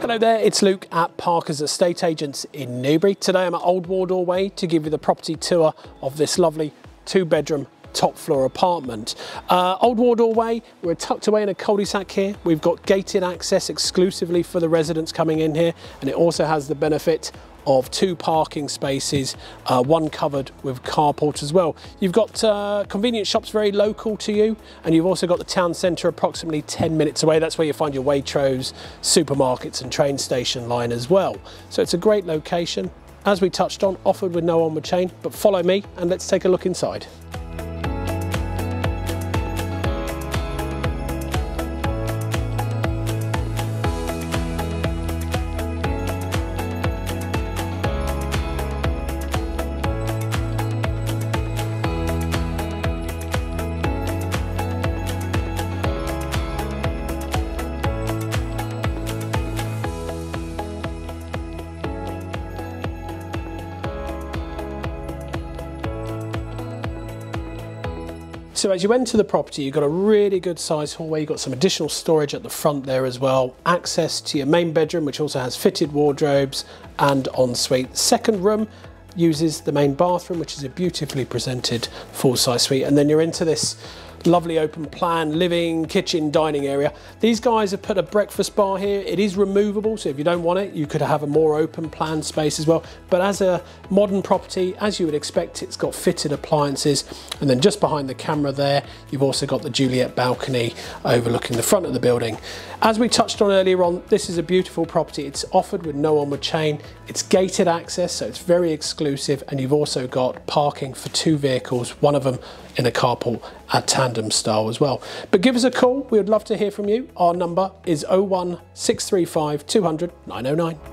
Hello there, it's Luke at Parker's Estate Agents in Newbury. Today I'm at Old Wardour Way to give you the property tour of this lovely two bedroom top floor apartment. Uh, Old Wardour Way, we're tucked away in a cul-de-sac here. We've got gated access exclusively for the residents coming in here and it also has the benefit of two parking spaces, uh, one covered with carport as well. You've got uh, convenience shops very local to you, and you've also got the town centre approximately 10 minutes away. That's where you find your Waitrose, supermarkets, and train station line as well. So it's a great location. As we touched on, offered with no onward chain, but follow me and let's take a look inside. So as you enter the property, you've got a really good size hallway. You've got some additional storage at the front there as well. Access to your main bedroom, which also has fitted wardrobes and ensuite. Second room uses the main bathroom, which is a beautifully presented full-size suite. And then you're into this lovely open plan living kitchen dining area. These guys have put a breakfast bar here. It is removable so if you don't want it you could have a more open plan space as well. But as a modern property as you would expect it's got fitted appliances. And then just behind the camera there you've also got the Juliet balcony overlooking the front of the building. As we touched on earlier on this is a beautiful property. It's offered with no onward chain. It's gated access so it's very exclusive. And you've also got parking for two vehicles one of them in a carport at style as well. But give us a call, we would love to hear from you. Our number is 01635 200 909.